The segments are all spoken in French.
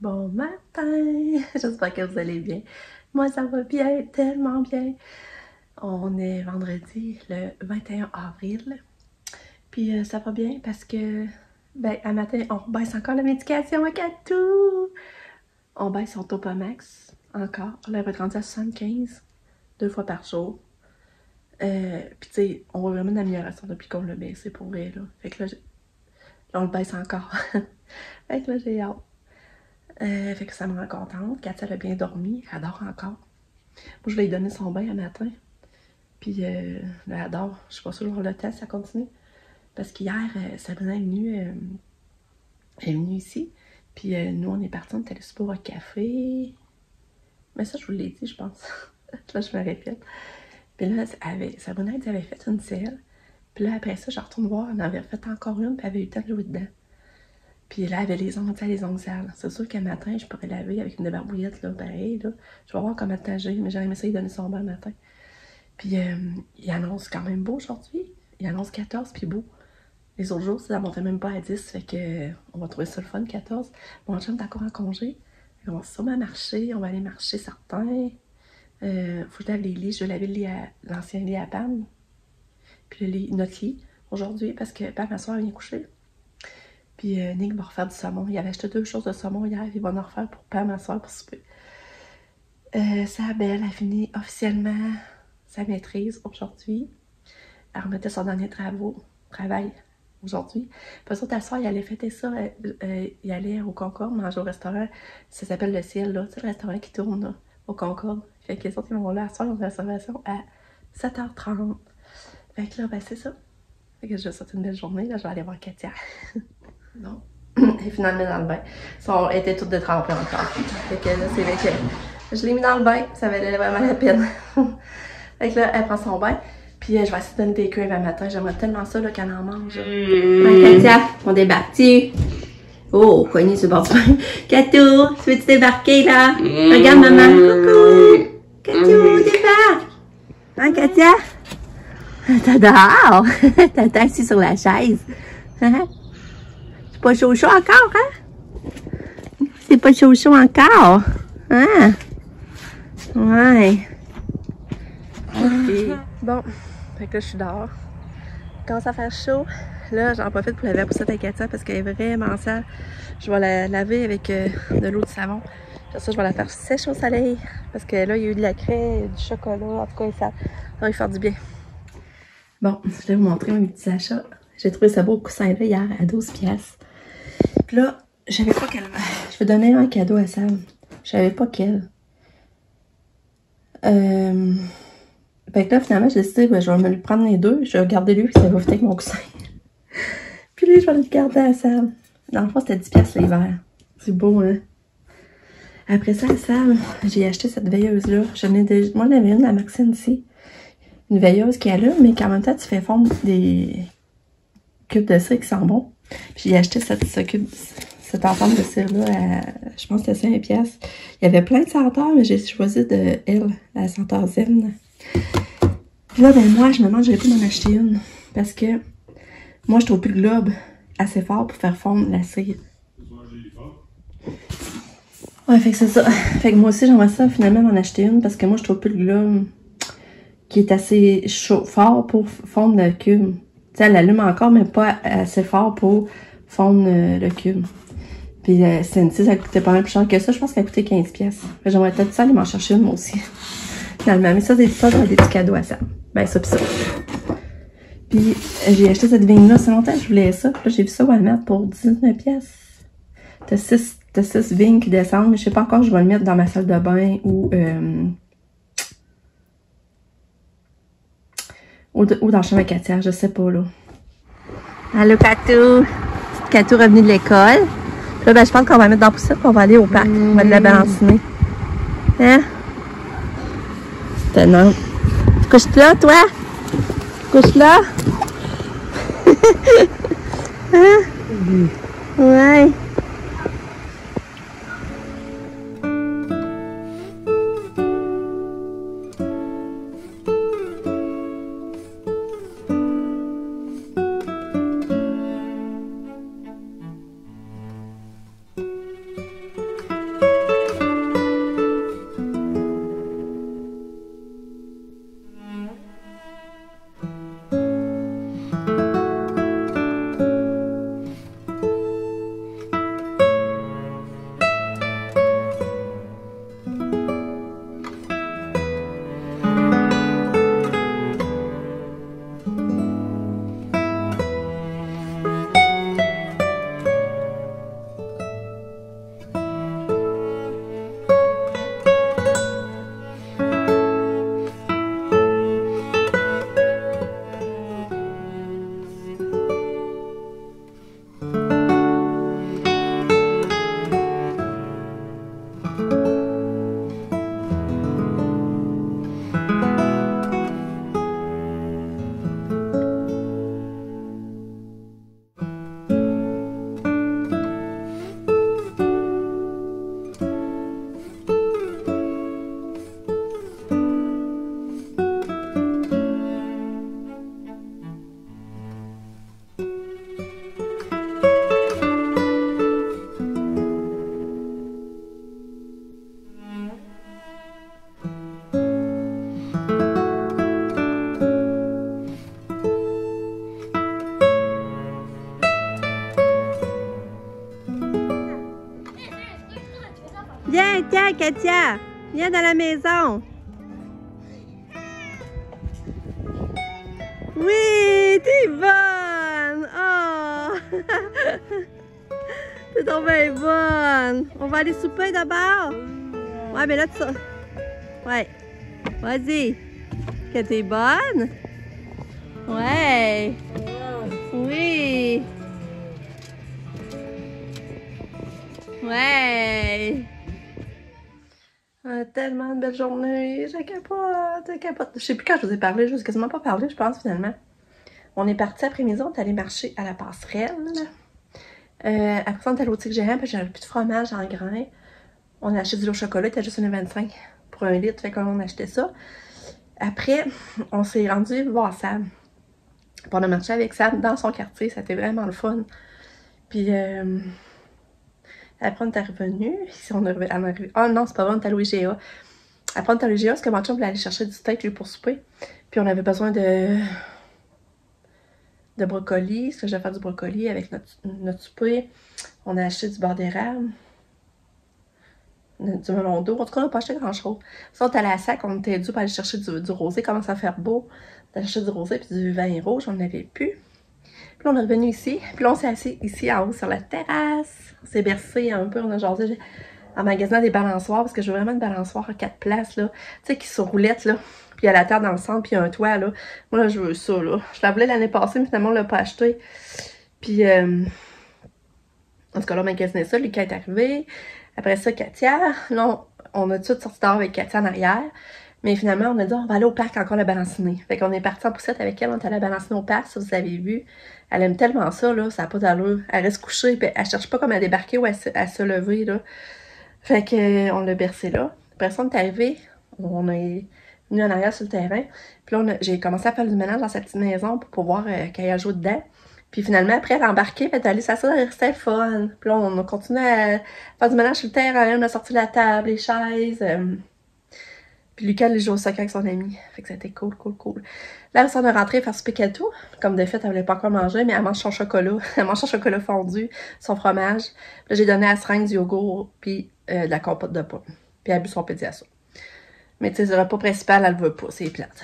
Bon matin! J'espère que vous allez bien. Moi, ça va bien, tellement bien. On est vendredi, le 21 avril. Puis euh, ça va bien parce que, ben, à matin, on baisse encore la médication à tout. On baisse son Topamax encore. Là, va être rendue à 75, deux fois par jour. Euh, puis tu sais, on voit vraiment une amélioration depuis qu'on l'a baissé pour vrai, là. Fait que là, là on le baisse encore. fait que là, j'ai hâte. Euh, fait que ça me rend contente. Katia, elle a bien dormi. Elle adore encore. Moi, je vais lui donner son bain un matin. Puis, euh, elle adore. Je suis pas sûre de le ça continue. Parce qu'hier, euh, Sabrina est venue, euh, est venue ici. Puis, nous, on est partis, on est allés super au café. Mais ça, je vous l'ai dit, je pense. là, je me répète. Puis là, avait, Sabrina, elle avait fait une selle. Puis là, après ça, je retourne voir, elle en avait fait encore une, puis elle avait eu le temps de jouer dedans. Puis avait les ongles, les ongles sales. C'est sûr qu'un matin, je pourrais laver avec une débarbouillette, là, pareil, là. Je vais voir comment j'ai, mais j'aurais aimé ça lui donner son bain le matin. Puis euh, il annonce quand même beau aujourd'hui. Il annonce 14, puis beau. Les autres jours, ça montait même pas à 10, fait que euh, on va trouver ça le fun, 14. Mon chum est encore en congé. On va sûrement marcher, on va aller marcher certains. Euh, faut que je lave les lits. Je vais laver le lit l'ancien lit à Pam. Puis le lit, notre lit, aujourd'hui, parce que Pam, ma soeur, vient coucher. Puis euh, Nick va refaire du saumon. Il avait acheté deux choses de saumon hier. Il va en refaire pour Pam, ma soeur, pour souper. Euh, Sabelle a fini officiellement sa maîtrise aujourd'hui. Elle remettait son dernier travaux, travail aujourd'hui. Puis ça, ta soeur, il allait fêter ça. Euh, euh, il allait au Concorde manger au restaurant. Ça s'appelle le ciel, là. Sais, le restaurant qui tourne là, au Concorde. Fait les autres, ils vont là. À soir, ils ont une réservation à 7h30. Fait que là, ben, c'est ça. Fait que je vais souhaiter une belle journée. Là, je vais aller voir Katia. non. Et finalement dans le bain. Son, elle était toute détrempée encore. Fait que là, c'est vrai que je l'ai mis dans le bain. Ça valait vraiment la peine. fait que là, elle prend son bain. Puis euh, je vais essayer de donner des cuves un matin. J'aimerais tellement ça qu'elle en mange. Ouais, Katia, on débarque-tu? Oh, Connie sur le bord du bain. Katou, tu veux-tu débarquer là? Regarde maman. Coucou. Katou, débarque. Hein, Katia? T'adores. T'es assis sur la chaise. C'est pas chaud chaud encore, hein? C'est pas chaud chaud encore. Hein? Ouais. Ok. Bon, fait que là, je suis dehors. Il commence à faire chaud. Là, j'en profite pour laver la poussette à Katia parce qu'elle est vraiment sale. Je vais la laver avec euh, de l'eau de savon. Puis ça, je vais la faire sèche au soleil. Parce que là, il y a eu de la craie, du chocolat. En tout cas, ça va lui faire du bien. Bon, je vais vous montrer mes petits achats. J'ai trouvé ce beau coussin-là hier à 12 pièces. Puis là, je pas quel... Je vais donner un cadeau à Sam. Je savais pas quel. Euh... Fait que là, finalement, j'ai décidé, ben, je vais me le prendre les deux. Je vais garder lui, puis ça va fitter avec mon coussin. puis lui, je vais le garder à Sam. Dans le fond, c'était 10 pièces l'hiver. C'est beau, hein? Après ça, à Sam, j'ai acheté cette veilleuse-là. J'en ai déjà... Moi, j'en avais une à Maxine ici. Une veilleuse qui allume, mais qu'en même temps, tu fais fondre des cubes de cire qui sont bons. Puis j'ai acheté cette, cette de cire-là je pense que c'était 5 pièces. Il y avait plein de senteurs, mais j'ai choisi de elle, la senteur zen. Puis là, ben moi, je me demande, vais pas m'en acheter une. Parce que moi, je trouve plus le globe assez fort pour faire fondre la cire. Ouais, fait que c'est ça. Fait que moi aussi, j'aimerais ça finalement m'en acheter une parce que moi, je trouve plus le globe qui est assez chaud, fort pour fondre le cube. Elle allume encore, mais pas assez fort pour fondre euh, le cube. Puis euh, ça coûtait pas mal plus cher que ça. Je pense qu'elle coûtait 15 pièces. J'aimerais peut-être ça aller m'en chercher une moi aussi. Finalement, mais ça, c'est ça, des petits cadeaux à ça. Ben, ça pis ça. Puis j'ai acheté cette vigne-là, c'est longtemps que je voulais ça. Puis là, j'ai vu ça au Walmart pour 19 pièces. T'as 6, t'as 6 vignes qui descendent, mais je sais pas encore, je vais le mettre dans ma salle de bain ou... Euh, Ou, de- ou dans le chambre à Katia, je sais pas là. Allô, Katou. Petite Katou revenue de l'école. Là, ben, je pense qu'on va mettre dans la poussette on va aller au parc. On va aller la balanciner. Hein? T'es non. Tu couches là, toi? Tu couches là? hein? Ouais. Tiens, Katia. Viens dans la maison. Oui, t'es bonne. Oh. t'es donc bien bonne. On va aller souper d'abord? Ouais, mais là, tu... Ouais. Vas-y. Que t'es bonne? Ouais. Oui. Ouais. Ah, tellement de belles journées. Je capote, je capote. Je sais plus quand je vous ai parlé, je vous ai quasiment pas parlé, je pense, finalement. On est parti après-midi, on est allé marcher à la passerelle. Euh, après ça, on est allé au tigre géant, que j'avais plus de fromage en grain. On a acheté du lait au chocolat, il était juste 1,25 pour un litre, fait qu'on a acheté ça. Après, on s'est rendu voir Sam. Puis on a marché avec Sam dans son quartier, c'était vraiment le fun. Puis euh, après, on est revenu. Ici, on arrivé. Oh non, c'est pas vrai, on est allé au IGA. Après, on est parce que mon chum voulait aller chercher du steak lui, pour souper. Puis on avait besoin de de brocoli, parce que je vais faire du brocoli avec notre, notre souper. On a acheté du beurre d'érable, du melon d'eau. En tout cas, on n'a pas acheté grand-chose. Ça, on est à sac, on était dû pour aller chercher du, du rosé, commence à faire beau. On a acheté du rosé puis du vin rouge, on n'avait plus. Puis là, on est revenu ici. Puis là, on s'est assis ici en haut sur la terrasse. On s'est bercé un peu. On a jasé en magasinant des balançoires parce que je veux vraiment une balançoire à quatre places, là. Tu sais, qui se roulette, là. Puis il y a la terre dans le centre, puis il y a un toit, là. Moi, là, je veux ça, là. Je la voulais l'année passée, mais finalement, on l'a pas acheté. Puis, euh... en tout cas, là, on magasiné ça. Lucas est arrivé. Après ça, Katia. Là, on, on a tout sorti dehors avec Katia en arrière. Mais finalement, on a dit, on va aller au parc encore la balanciner. Fait qu'on est parti en poussette avec elle, on est allé balanciner au parc, ça vous avez vu. Elle aime tellement ça, là, ça n'a pas d'allure. Elle reste couchée, puis elle cherche pas comme à débarquer ou à se, lever, là. Fait que, on l'a bercé là. Après ça, on est arrivé, on est venu en arrière sur le terrain. Puis là, j'ai commencé à faire du ménage dans sa petite maison pour pouvoir euh, qu'elle joue dedans. Puis finalement, après, elle a embarqué, elle est allée s'asseoir, c'était fun. Puis là, on a continué à faire du ménage sur le terrain, on a sorti la table, les chaises. Euh, puis Lucas, il joue au soccer avec son ami. Fait que c'était cool, cool, cool. Là, elle s'en est rentrée faire souper tout. Comme de fait, elle voulait pas encore manger, mais elle mange son chocolat. elle mange son chocolat fondu, son fromage. Là, j'ai donné à seringue du yogourt, puis euh, de la compote de pomme. Puis elle a bu son pédiasso. Mais tu sais, le repas principal, elle le veut pas, c'est plate.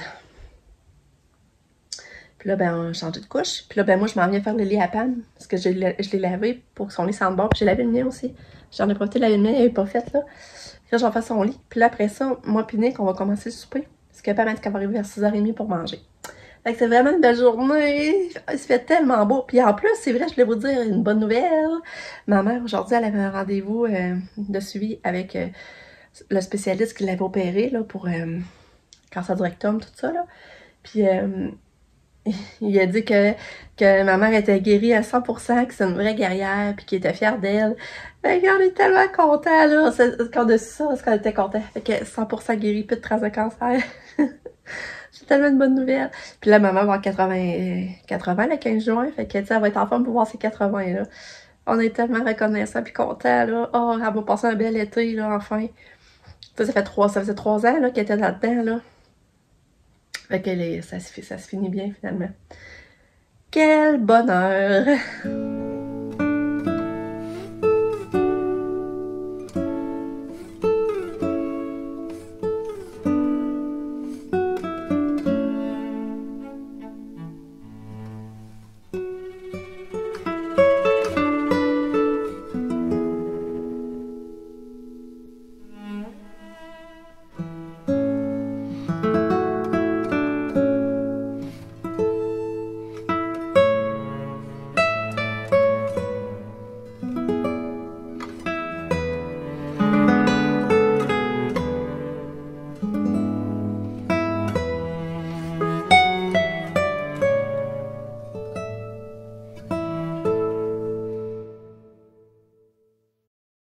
Là, ben, on changé de couche. Puis là, ben, moi, je m'en viens faire le lit à Pam. Parce que je, l'ai lavé pour que son lit sente bon. Puis j'ai lavé le mien aussi. J'en ai profité de laver le mien, il n'est pas fait, là. Puis là, j'en fais son lit. Puis là, après ça, moi puis Nick, on va commencer le souper. Parce que Pam a qu'elle va arriver vers 6h30 pour manger. Fait que c'est vraiment une belle journée. Il se fait tellement beau. Puis en plus, c'est vrai, je voulais vous dire une bonne nouvelle. Ma mère, aujourd'hui, elle avait un rendez-vous euh, de suivi avec euh, le spécialiste qui l'avait opéré là, pour euh, cancer du rectum, tout ça. Là. Puis euh, il a dit que, que ma mère était guérie à 100%, que c'est une vraie guerrière, puis qu'il était fier d'elle. Fait qu'on est tellement contents, là. Quand de ça, parce qu'on était contents. Fait que 100% guérie, plus de traces de cancer. c'est tellement une bonne nouvelle. Puis là, maman va avoir 80, 80 le 15 juin. Fait que, tu elle va être en forme pour voir ses 80, là. On est tellement reconnaissants puis contents, là. Oh, elle va passer un bel été, là, enfin. Ça, ça fait trois, ça faisait trois ans, là, qu'elle était là-dedans, là. Fait que ça, ça se finit bien, finalement. Quel bonheur!